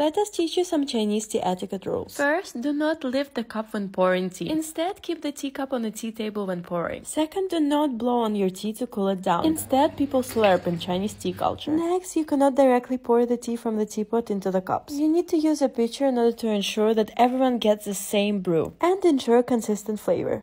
Let us teach you some Chinese tea etiquette rules. First, do not lift the cup when pouring tea. Instead, keep the teacup on the tea table when pouring. Second, do not blow on your tea to cool it down. Instead, people slurp in Chinese tea culture. Next, you cannot directly pour the tea from the teapot into the cups. You need to use a pitcher in order to ensure that everyone gets the same brew and ensure consistent flavor.